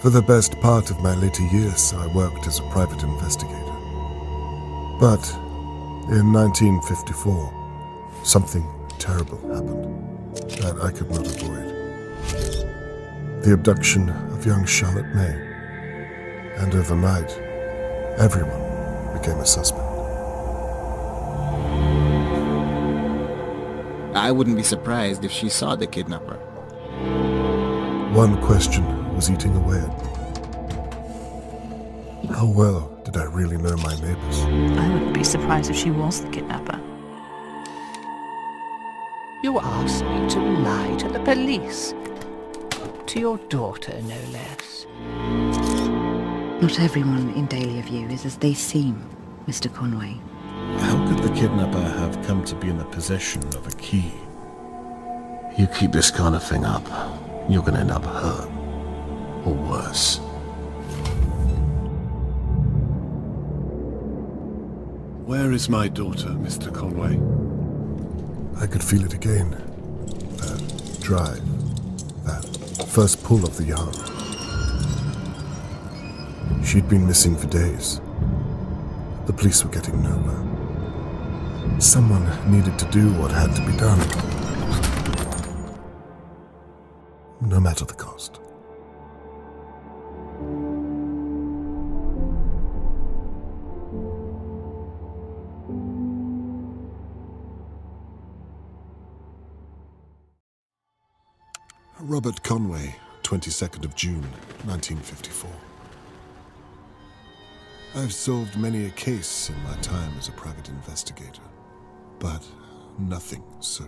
For the best part of my later years, I worked as a private investigator. But in 1954, something terrible happened that I could not avoid. The abduction of young Charlotte May. And overnight, everyone became a suspect. I wouldn't be surprised if she saw the kidnapper. One question was eating away at me. How well did I really know my neighbors? I wouldn't be surprised if she was the kidnapper. You asked me to lie to the police. To your daughter, no less. Not everyone in Dahlia View is as they seem, Mr. Conway. How could the kidnapper have come to be in the possession of a key? You keep this kind of thing up, you're gonna end up hurt. Or worse. Where is my daughter, Mr. Conway? I could feel it again. That drive. That first pull of the yarn. She'd been missing for days. The police were getting nowhere. Someone needed to do what had to be done. No matter the cost. Robert Conway, 22nd of June, 1954. I've solved many a case in my time as a private investigator, but nothing so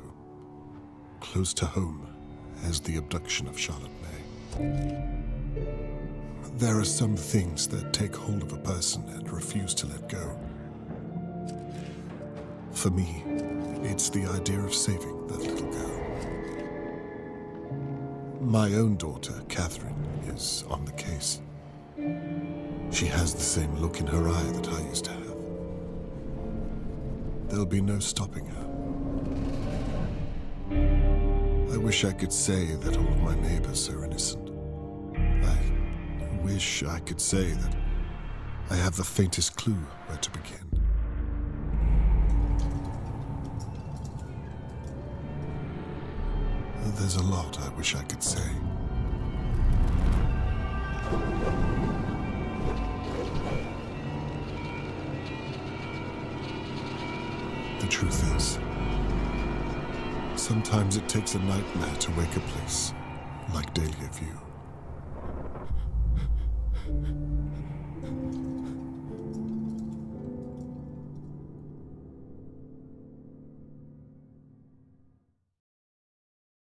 close to home as the abduction of Charlotte May. There are some things that take hold of a person and refuse to let go. For me, it's the idea of saving that little girl. My own daughter, Catherine, is on the case. She has the same look in her eye that I used to have. There'll be no stopping her. I wish I could say that all of my neighbors are innocent. I wish I could say that I have the faintest clue where to begin. There's a lot I wish I could say. The truth is, sometimes it takes a nightmare to wake a place like Dahlia View.